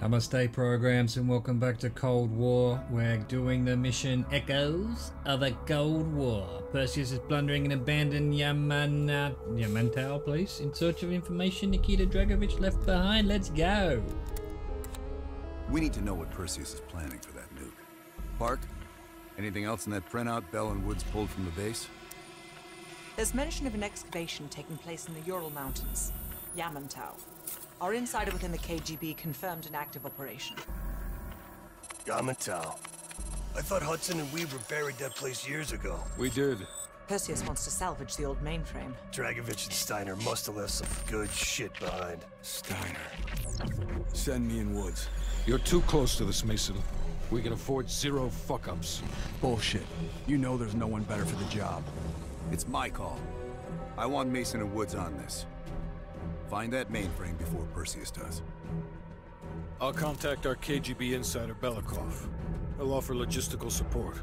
Namaste programs and welcome back to Cold War. We're doing the mission Echoes of a Cold War. Perseus is plundering an abandoned Yaman, uh, Yamantau place in search of information Nikita Dragovich left behind. Let's go. We need to know what Perseus is planning for that nuke. Park, anything else in that printout Bell and Woods pulled from the base? There's mention of an excavation taking place in the Ural Mountains, Yamantau. Our insider within the KGB confirmed an active operation. Yamantau. I thought Hudson and we were buried that place years ago. We did. Perseus wants to salvage the old mainframe. Dragovich and Steiner must have left some good shit behind. Steiner. Send me in Woods. You're too close to this, Mason. We can afford zero fuck-ups. Bullshit. You know there's no one better for the job. It's my call. I want Mason and Woods on this. Find that mainframe before Perseus does. I'll contact our KGB insider Belikov. He'll offer logistical support.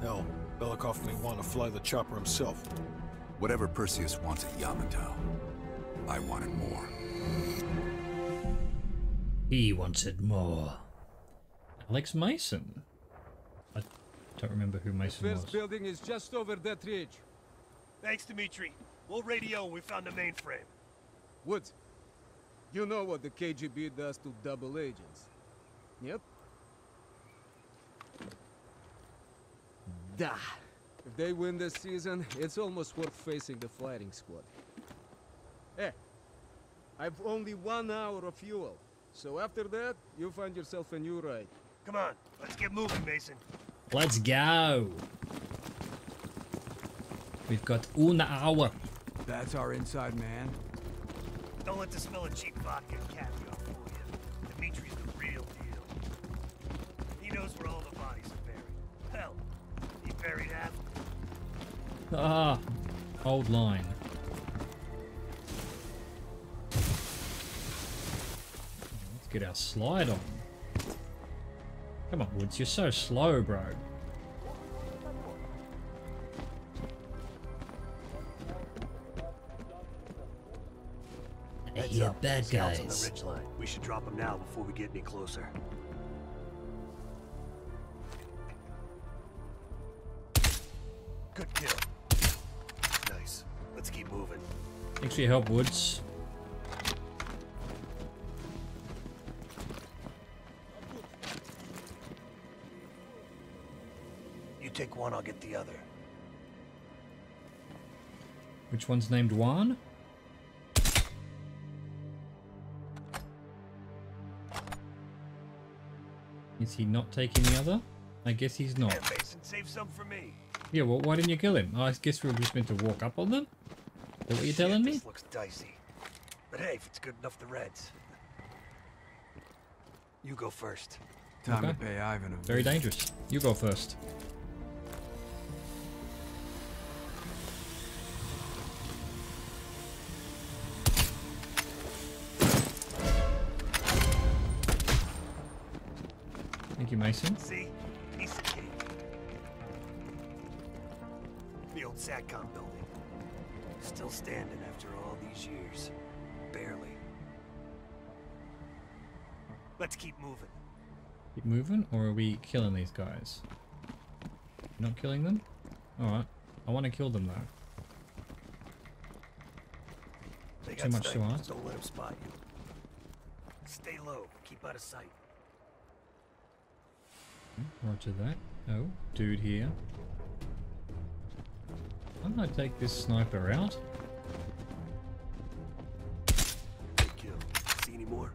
Hell, Belikov may want to fly the chopper himself. Whatever Perseus wants at Yamantau, I want it more. He wanted more. Alex Mason. I don't remember who Mason was. First building is just over that ridge. Thanks, Dimitri. We'll radio when we found the mainframe. Woods, you know what the KGB does to double agents. Yep. Da. If they win this season, it's almost worth facing the fighting squad. Hey, I've only one hour of fuel. So after that, you find yourself a new ride. Come on, let's get moving, Mason. Let's go. We've got una hour. That's our inside man. Don't let the smell of cheap vodka and caviar fool you. Dimitri's the real deal. He knows where all the bodies are buried. Hell, he buried half. Ah, old line. Let's get our slide on. Come on, Woods, you're so slow, bro. Yeah, up. bad Scouts on the guys. ridge line. We should drop them now before we get any closer. Good kill. Nice. Let's keep moving. Thanks for your help, Woods. You take one, I'll get the other. Which one's named Juan? Is he not taking the other? I guess he's not. Here, Mason, save some for me. Yeah, well, why didn't you kill him? Oh, I guess we were just meant to walk up on them? Is that what you're telling me? This looks dicey. But hey, if it's good enough, the Reds. You go first. Time Okay. to pay Ivan a Very dangerous. You go first. Thank you, Mason. See? Piece of cake. The old SATCOM building. Still standing after all these years. Barely. Let's keep moving. Keep moving, or are we killing these guys? Not killing them? Alright. I want to kill them though. They Too much to ask. Don't let them spot you. Stay low. Keep out of sight. Roger that. Oh, dude here. Why don't I take this sniper out? Kill. See any more?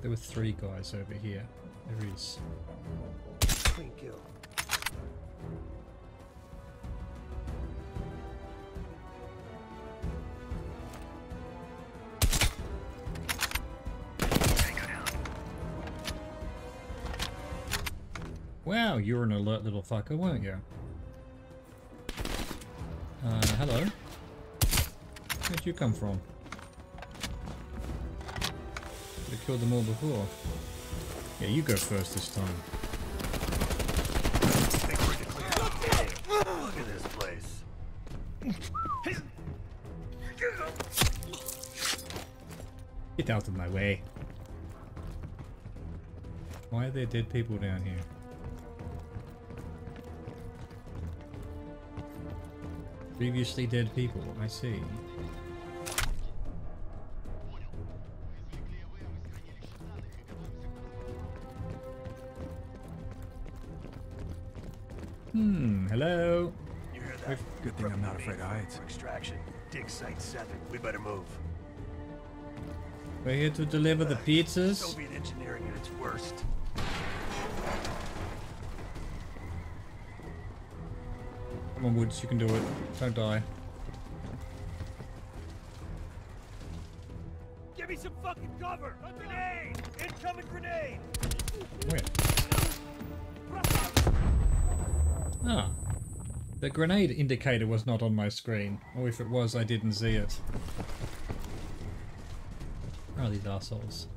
There were three guys over here. There is. Clean kill. Oh, you're an alert little fucker, weren't you? Uh, hello? Where'd you come from? We killed them all before. Yeah, you go first this time. Look at this place. Get out of my way. Why are there dead people down here? Previously dead people, I see. Hmm, hello. You hear that? Good thing I'm not afraid of heights. Extraction. Dig site 7. We better move. We're here to deliver the pizzas. Soviet engineering at its worst. Come on, Woods, you can do it. Don't die. Give me some fucking cover! A grenade! Incoming grenade! Where? Ah. The grenade indicator was not on my screen. Or if it was, I didn't see it. Are these assholes?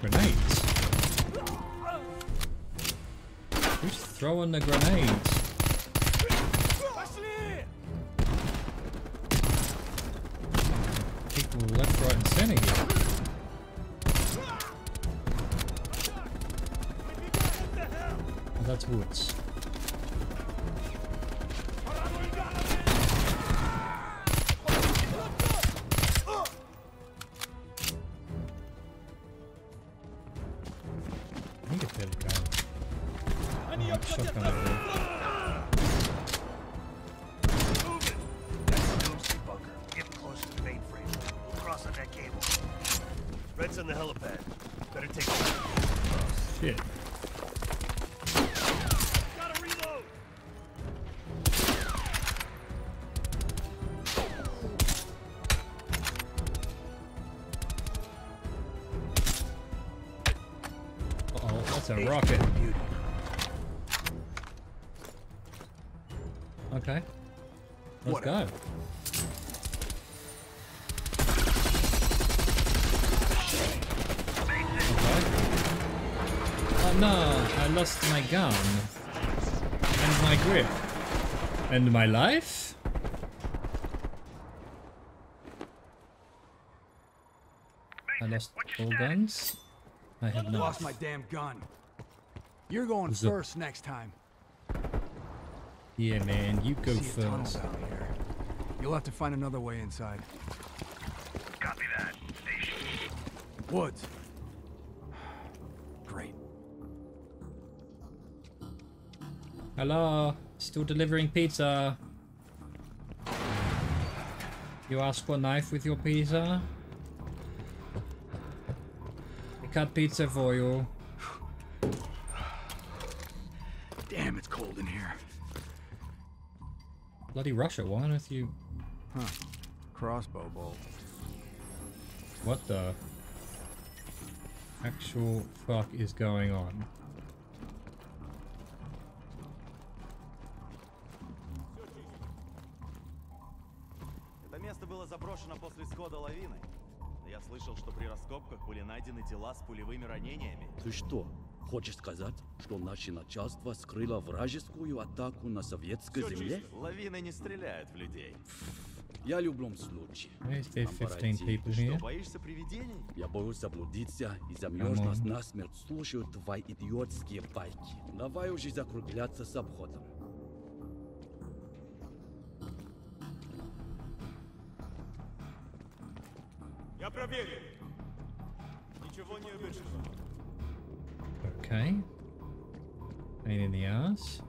Grenades. Who's throwing the grenades? People left, right, and center here. I lost my gun. And my grip. And my life? I lost all guns? I have not. Lost my damn gun. You're going What's first next time. Yeah, man, you go See first. down here. You'll have to find another way inside. Copy that. Station. Woods. Hello, still delivering pizza. You ask for a knife with your pizza? I cut pizza for you. Damn, it's cold in here. Bloody Russia, why on earth you... Huh. Crossbow bolt. What the... Actual fuck is going on? С пулевыми ранениями. Ты что, хочешь сказать, что наше начальство скрыло вражескую атаку на советской Всё земле? чисто. Лавины не стреляют в людей. Я любом случае. Why is there Нам пора 15 идти. people Что, боишься привидений? Я боюсь заблудиться и замерзнуть насмерть, слушаю твои идиотские байки. Давай уже закругляться с обходом. Я проверил. Okay. Pain in the ass.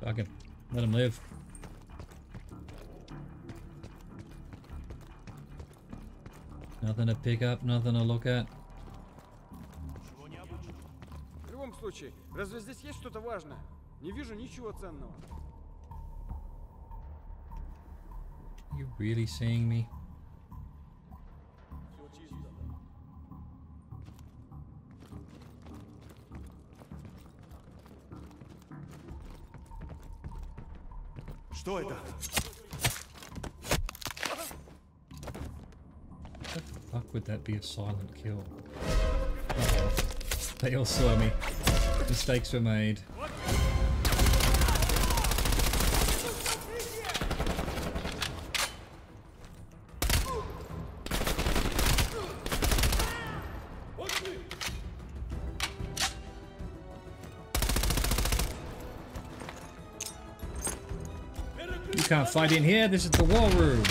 Fuck him. Let him live. Nothing to pick up, nothing to look at. случае, разве здесь есть что-то важное? Не вижу ничего ценного. You really seeing me? Что это? What the fuck would that be a silent kill? Uh -oh. They all saw me. Mistakes were made. You can't fight in here, this is the war room.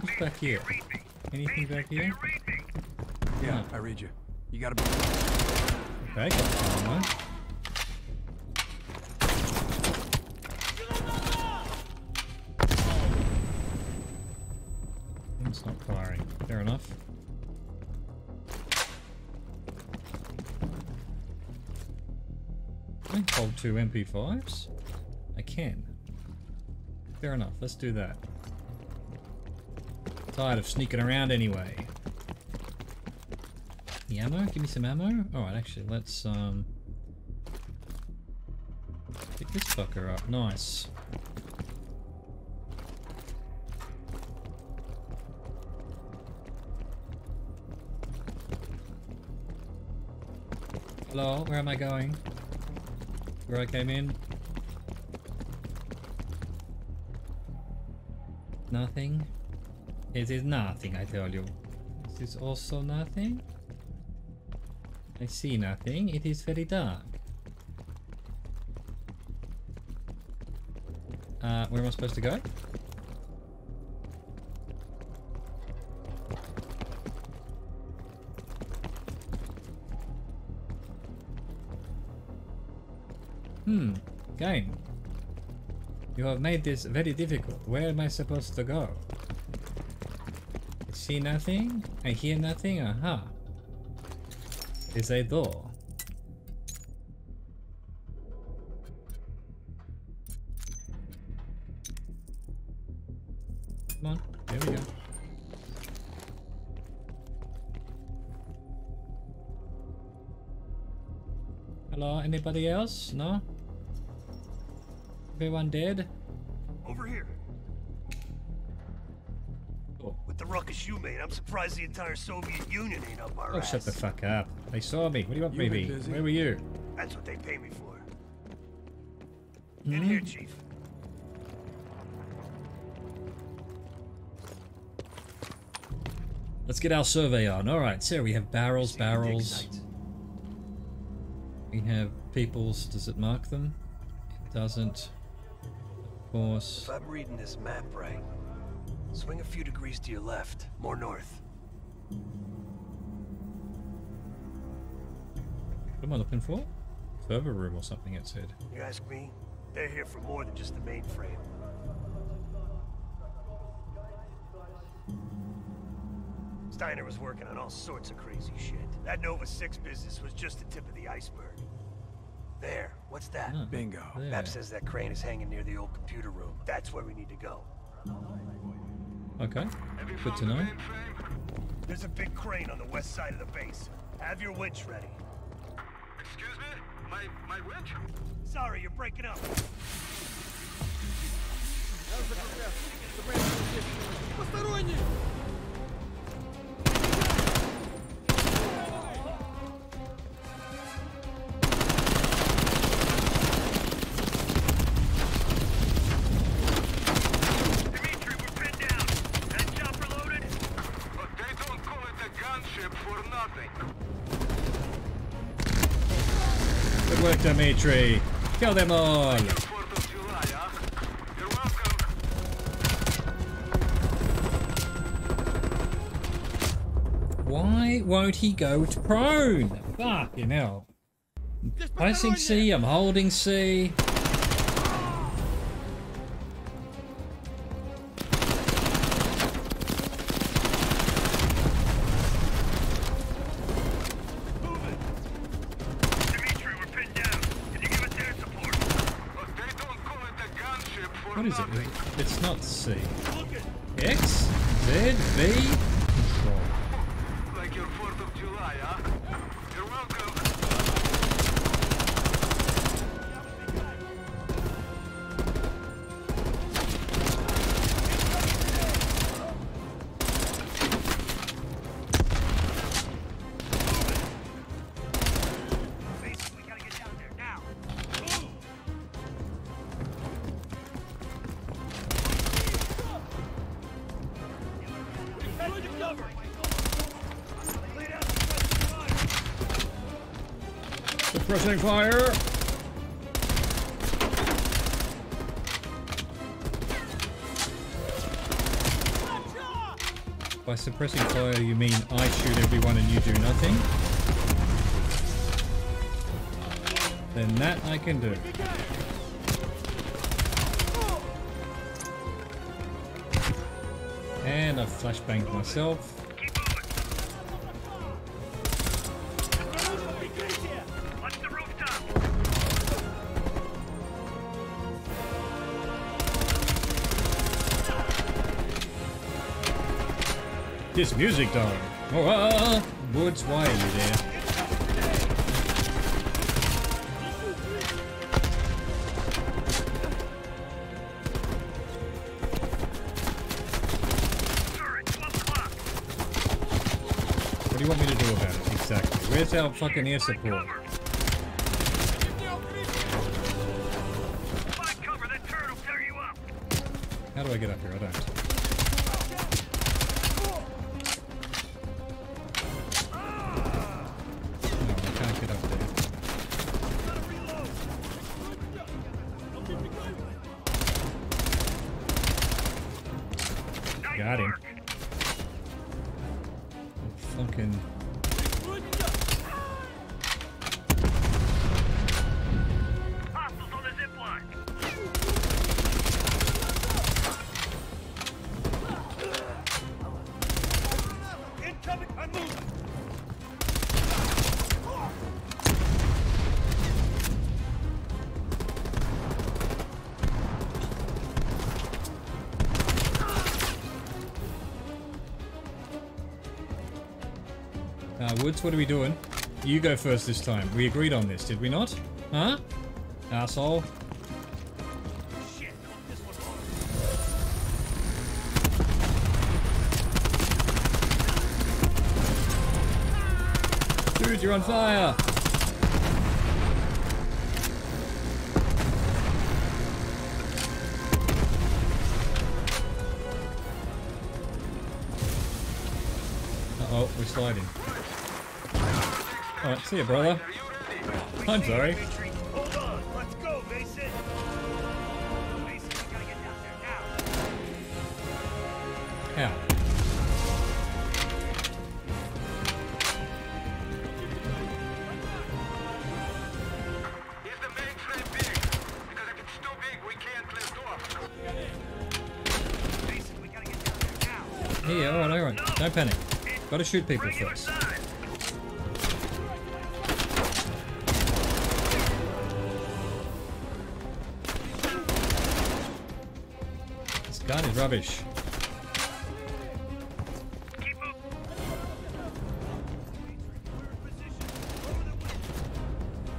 What's back here? Anything back here? Yeah, I read you. You gotta be. Ammo. It's not firing. Fair enough. I can hold two MP5s. I can. Fair enough, let's do that. Tired of sneaking around anyway. The ammo? Give me some ammo? Alright, actually, let's, um... Pick this fucker up. Nice. Hello, where am I going? Where I came in? Nothing? It is nothing, I tell you. This is also nothing? I see nothing. It is very dark. Uh, where am I supposed to go? Hmm. Game. You have made this very difficult. Where am I supposed to go? I see nothing? I hear nothing? Aha. Is a door. Come on, there we go. Hello, anybody else? No? Everyone dead? Over here. Oh. With the ruckus you made, I'm surprised the entire Soviet Union ain't up our Oh, ass. shut the fuck up. They saw me. What do you want me You've to be? Where were you? That's what they pay me for. Hmm? In here, Chief. Let's get our survey on. Alright, so we have barrels, barrels. We have peoples. Does it mark them? It doesn't. Of course. If I'm reading this map right, swing a few degrees to your left, more north. What am I looking for? Server room or something, it said. You ask me, they're here for more than just the mainframe. Steiner was working on all sorts of crazy shit. That Nova 6 business was just the tip of the iceberg. There, what's that? Ah, Bingo. there. Map says that crane is hanging near the old computer room. That's where we need to go. Okay, good to know. There's a big crane on the west side of the base. Have your winch ready. Excuse me? My, my winch? Sorry, you're breaking up. Dimitri. Kill them all. 4th of July, huh? You're welcome. Why won't he go to prone? Fucking hell. Pressing C, I'm holding C. not C. Suppressing fire! By suppressing fire, you mean I shoot everyone and you do nothing? Then that I can do. And I've flashbanged myself. This music dog. Oh, uh, Woods, why are you there? Sir, it's 12 o'clock! What do you want me to do about it exactly? Where's our fucking air support? Uh, Woods, what are we doing? You go first this time. We agreed on this, did we not? Huh? Asshole. Dude, you're on fire! Uh-oh, we're sliding. Alright, see ya, brother. I'm sorry. Yeah. Here, alright, alright. Don't panic. Gotta shoot people first. Rubbish.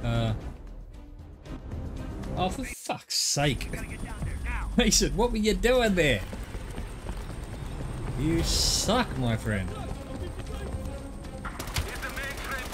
Uh. Oh, for fuck's sake. Down there! Mason, what were you doing there? You suck, my friend. Is the mainframe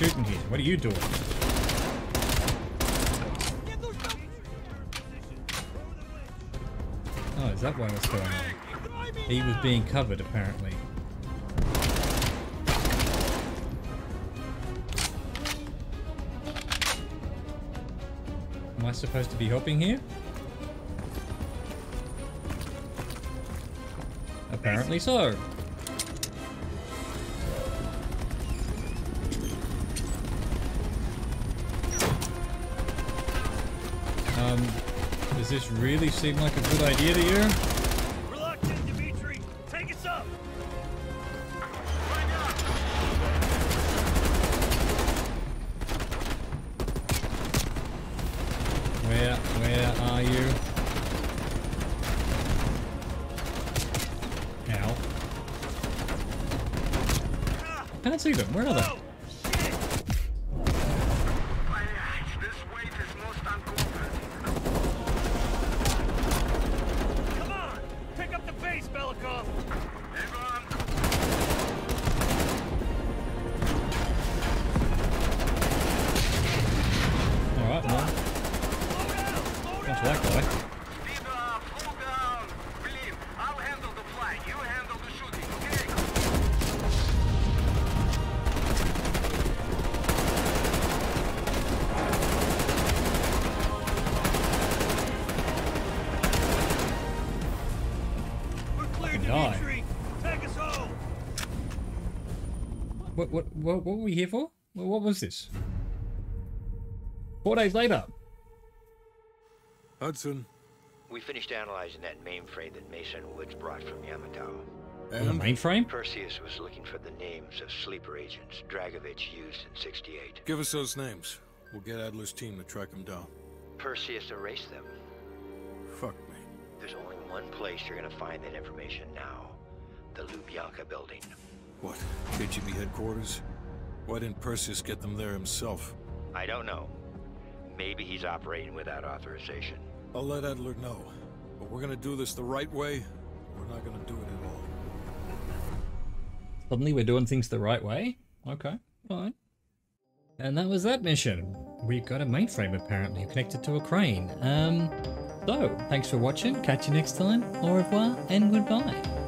shooting here? What are you doing? Oh, is that why what's going on? He was being covered, apparently. Am I supposed to be helping here? Apparently so. Does this really seem like a good idea to you? Reluctant, Dimitri! Take us up! Where, where are you? Ow. Can't see them. Where are they? What, what, what, what were we here for? What, what was this? Four days later. Hudson, We finished analyzing that mainframe that Mason Woods brought from Yamantau. On the and mainframe? Perseus was looking for the names of sleeper agents Dragovich used in 68. give us those names. We'll get Adler's team to track them down. Perseus erased them. Fuck me. There's only one place you're gonna find that information now. The Lubyanka building. What? KGB headquarters? Why didn't Perseus get them there himself? I don't know. Maybe he's operating without authorization. I'll let Adler know. But we're gonna do this the right way. or We're not gonna do it at all. Suddenly we're doing things the right way? Okay, fine. And that was that mission. We've got a mainframe apparently connected to a crane. Um, so, thanks for watching. Catch you next time. Au revoir and goodbye.